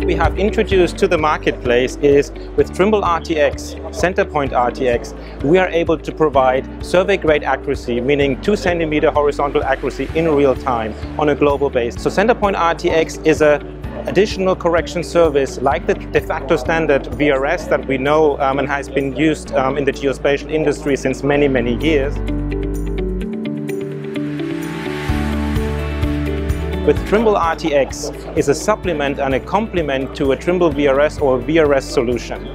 what we have introduced to the marketplace is with Trimble RTX, Centerpoint RTX, we are able to provide survey grade accuracy, meaning two centimeter horizontal accuracy in real time on a global basis. So Centerpoint RTX is a additional correction service like the de facto standard VRS that we know um, and has been used um, in the geospatial industry since many, many years. With Trimble RTX is a supplement and a complement to a Trimble VRS or VRS solution.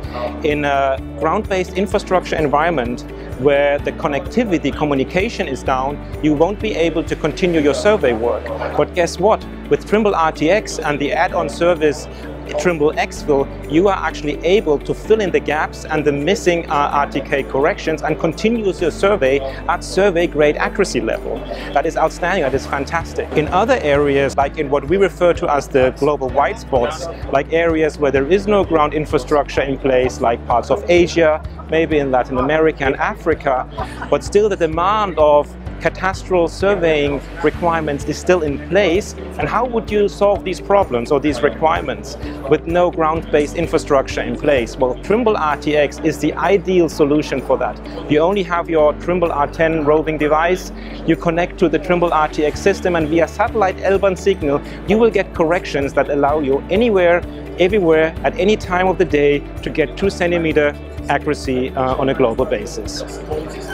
In a ground-based infrastructure environment where the connectivity, communication is down, you won't be able to continue your survey work. But guess what? With Trimble RTX and the add-on service Trimble Xfill, you are actually able to fill in the gaps and the missing uh, RTK corrections and continue your survey at survey grade accuracy level. That is outstanding, that is fantastic. In other areas, like in what we refer to as the global white spots, like areas where there is no ground infrastructure in place, like parts of Asia, maybe in Latin America and Africa, but still the demand of cadastral surveying requirements is still in place and how would you solve these problems or these requirements with no ground-based infrastructure in place? Well, Trimble RTX is the ideal solution for that. You only have your Trimble R10 roving device, you connect to the Trimble RTX system and via satellite L-band signal you will get corrections that allow you anywhere, everywhere, at any time of the day to get 2 centimeter accuracy uh, on a global basis.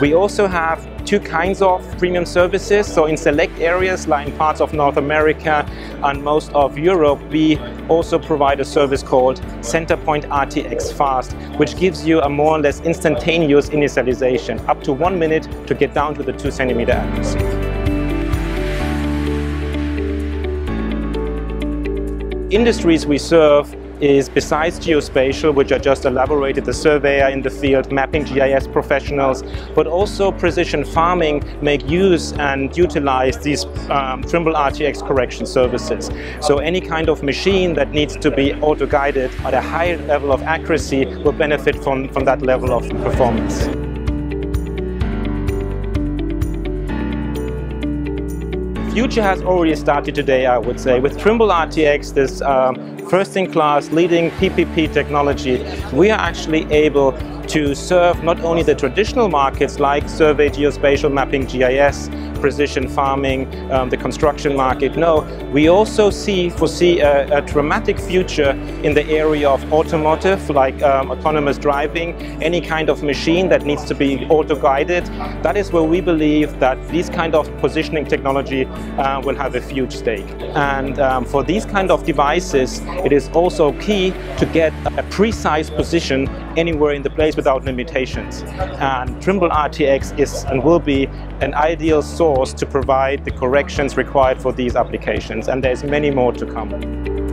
We also have two kinds of premium services. So in select areas like in parts of North America and most of Europe, we also provide a service called Centerpoint RTX Fast, which gives you a more or less instantaneous initialization, up to one minute to get down to the two centimeter accuracy. industries we serve is besides geospatial, which I just elaborated, the surveyor in the field, mapping GIS professionals, but also precision farming make use and utilize these um, Trimble RTX correction services. So any kind of machine that needs to be auto-guided at a higher level of accuracy will benefit from, from that level of performance. Future has already started today, I would say. With Trimble RTX, this um, first-in-class leading PPP technology, we are actually able to serve not only the traditional markets like survey, geospatial mapping, GIS, precision farming, um, the construction market. No, we also see foresee a, a dramatic future in the area of automotive, like um, autonomous driving, any kind of machine that needs to be auto-guided. That is where we believe that these kind of positioning technology uh, will have a huge stake. And um, for these kind of devices, it is also key to get a precise position anywhere in the place without limitations. And Trimble RTX is and will be an ideal source to provide the corrections required for these applications. And there's many more to come.